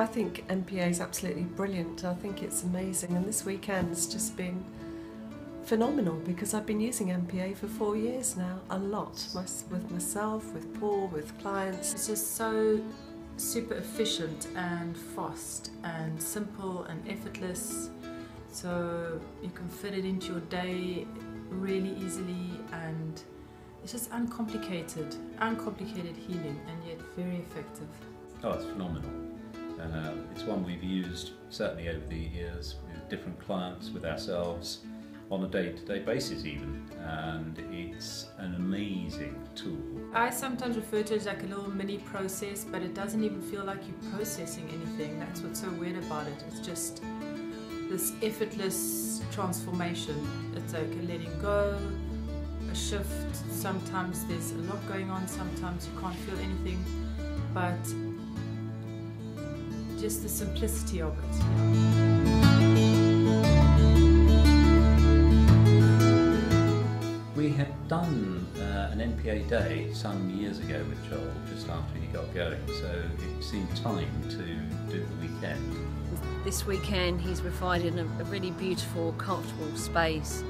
I think NPA is absolutely brilliant. I think it's amazing, and this weekend's just been phenomenal because I've been using NPA for four years now, a lot, my, with myself, with Paul, with clients. It's just so super efficient and fast and simple and effortless. So you can fit it into your day really easily and it's just uncomplicated, uncomplicated healing and yet very effective. Oh, it's phenomenal. Uh, it's one we've used certainly over the years with different clients, with ourselves, on a day-to-day basis even, and it's an amazing tool. I sometimes refer to it as like a little mini process, but it doesn't even feel like you're processing anything. That's what's so weird about it. It's just this effortless transformation. It's like a letting go, a shift. Sometimes there's a lot going on, sometimes you can't feel anything, but just the simplicity of it. We had done uh, an NPA day some years ago with Joel just after he got going, so it seemed time to do the weekend. This weekend he's provided a, a really beautiful, comfortable space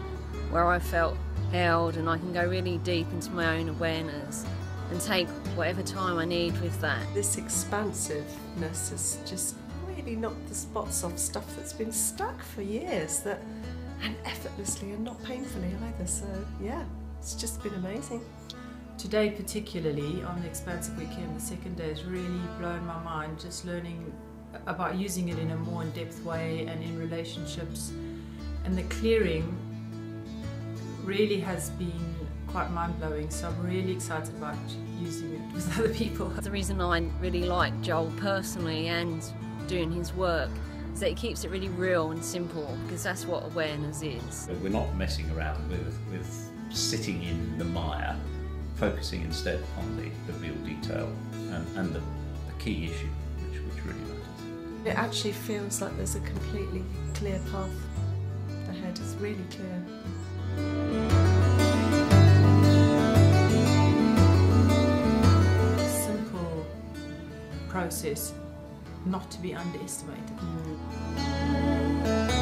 where I felt held and I can go really deep into my own awareness and take whatever time I need with that. This expansiveness has just really knocked the spots off stuff that's been stuck for years that and effortlessly and not painfully either. So yeah, it's just been amazing. Today particularly on the expansive weekend, the second day has really blown my mind just learning about using it in a more in-depth way and in relationships and the clearing really has been quite mind-blowing so I'm really excited about using it with other people. The reason I really like Joel personally and doing his work is that it keeps it really real and simple because that's what awareness is. We're not messing around with, with sitting in the mire, focusing instead on the, the real detail and, and the, the key issue which, which really matters. It actually feels like there's a completely clear path ahead. It's really clear. Process not to be underestimated. Mm.